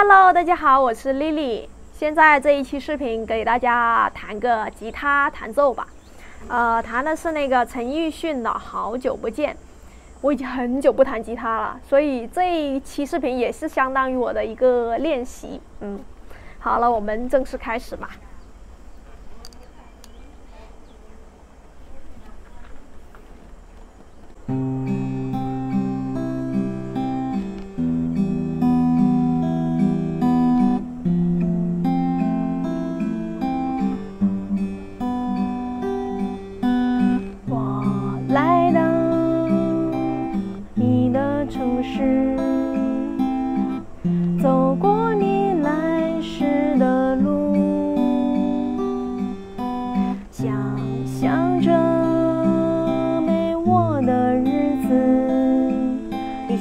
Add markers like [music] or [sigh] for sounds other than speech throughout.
Hello，大家好，我是 Lily。现在这一期视频给大家弹个吉他弹奏吧。呃，弹的是那个陈奕迅的《好久不见》。我已经很久不弹吉他了，所以这一期视频也是相当于我的一个练习。嗯，好了，我们正式开始吧。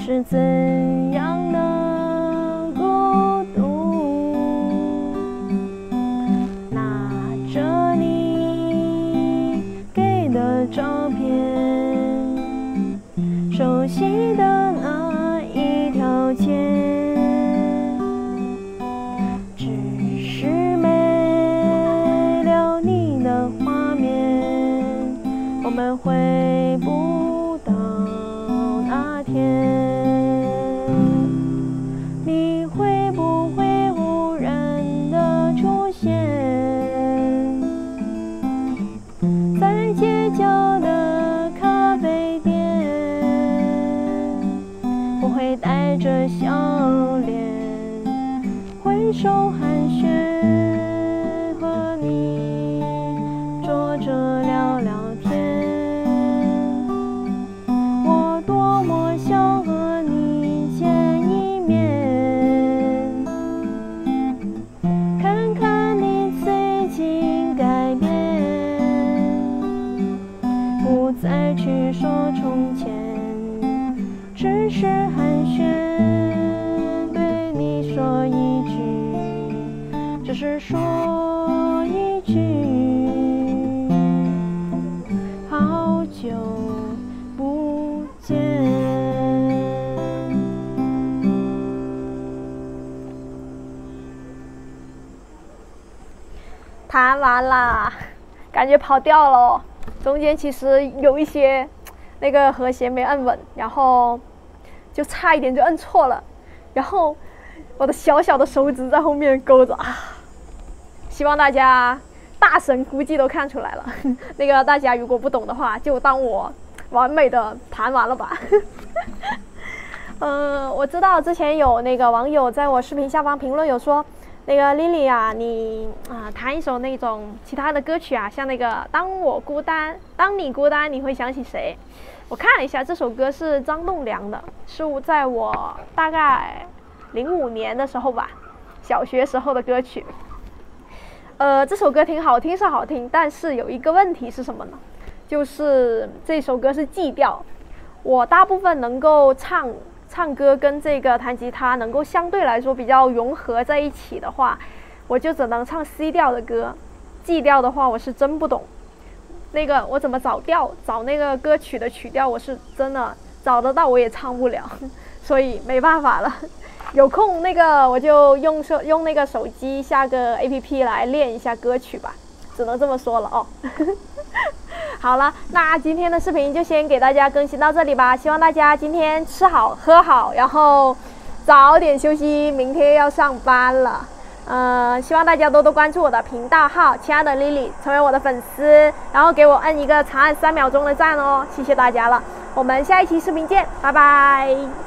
是怎样的孤独？拿着你给的照片，熟悉的那一条街，只是没了你的画面，我们回不到那天。在街角的咖啡店，我会带着笑脸，挥手寒说从前，只是寒暄，对你说一句，只是说一句，好久不见。弹完了，感觉跑调了。中间其实有一些那个和弦没摁稳，然后就差一点就摁错了，然后我的小小的手指在后面勾着啊。希望大家大神估计都看出来了，[laughs] 那个大家如果不懂的话，就当我完美的弹 [laughs] 完了吧。嗯，[laughs] 我知道之前有那个网友在我视频下方评论有说，那个 Lily 啊，你啊弹一首那种其他的歌曲啊，像那个《当我孤单》，当你孤单，你会想起谁？我看了一下，这首歌是张栋梁的，是在我大概零五年的时候吧，小学时候的歌曲。呃，这首歌挺好听是好听，但是有一个问题是什么呢？就是这首歌是 G 调，我大部分能够唱。唱歌跟这个弹吉他能够相对来说比较融合在一起的话，我就只能唱 C 调的歌，G 调的话我是真不懂。那个我怎么找调找那个歌曲的曲调，我是真的找得到我也唱不了，[laughs] 所以没办法了。有空那个我就用手用那个手机下个 APP 来练一下歌曲吧，只能这么说了哦。好了，那今天的视频就先给大家更新到这里吧。希望大家今天吃好喝好，然后早点休息，明天要上班了。呃，希望大家多多关注我的频道号，亲爱的 Lily，成为我的粉丝，然后给我摁一个长按三秒钟的赞哦，谢谢大家了。我们下一期视频见，拜拜。